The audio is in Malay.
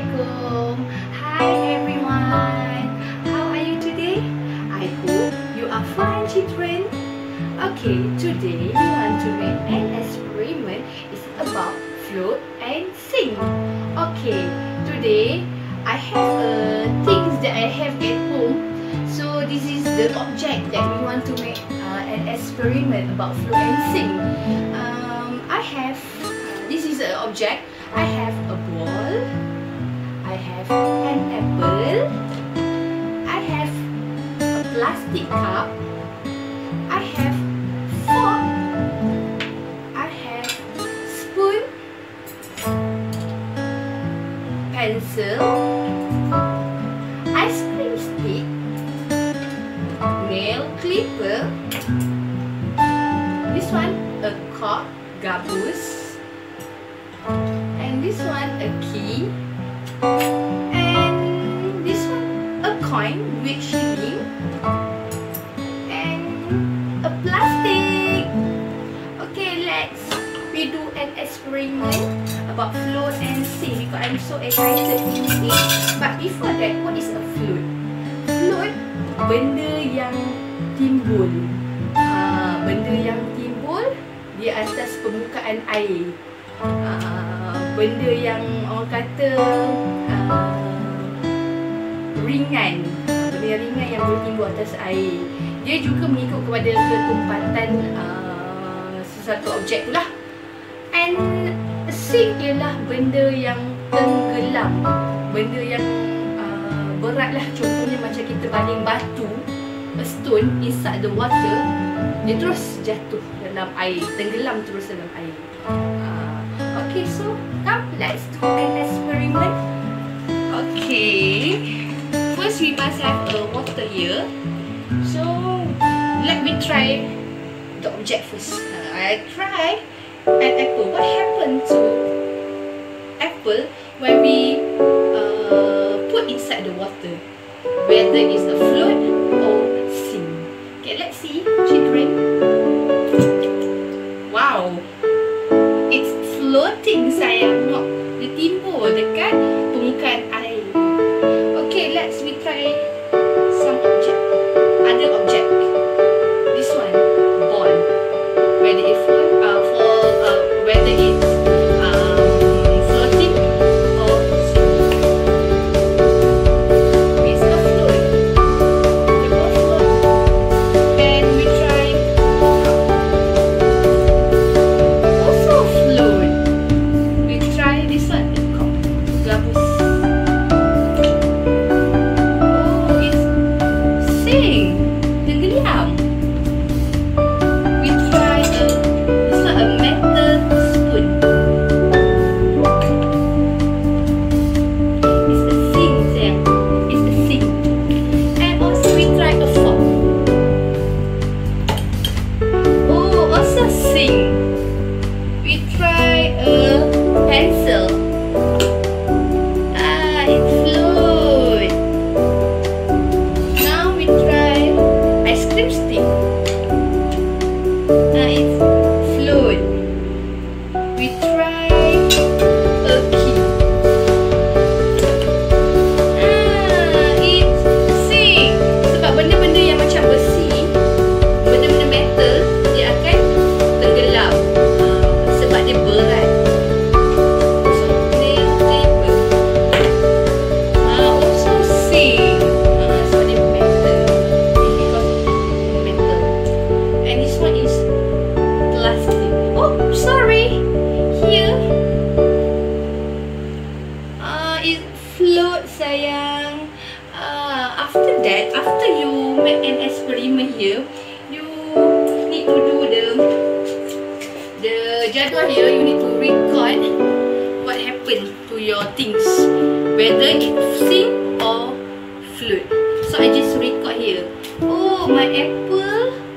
Assalamualaikum. Hi everyone. How are you today? I hope you are fine, children. Okay, today we want to make an experiment. It's about float and sing. Okay, today I have uh, things that I have at home. So this is the object that we want to make uh, an experiment about float and sing. Um, I have uh, this is an object. I have a ball. Pencil. Ice cream stick. Nail clipper. This one a cork, gabus. And this one a key. And this one a coin with shilling. We do an experiment about float and sing because I'm so excited to do it. But before that, what is a float? Float benda yang timbul. Ha, benda yang timbul di atas permukaan air. Uh, benda yang orang kata uh, ringan benda yang ringan yang boleh timbul atas air dia juga mengikut kepada ketumpatan uh, sesuatu objek tu lah and sink ialah benda yang tenggelam benda yang uh, berat lah contohnya macam kita baling batu a stone inside the water dia terus jatuh dalam air tenggelam terus dalam air uh, Okay, so come let's do an experiment. Okay, first we must have a water here. So let me try the object first. Uh, I try an apple. What happened to apple when we uh, put inside the water? Whether it's a float or sink. Okay, let's see, children. Sing. That, after you make an experiment here, you need to do the the jadual here. You need to record what happened to your things, whether it sink or float. So I just record here. Oh, my apple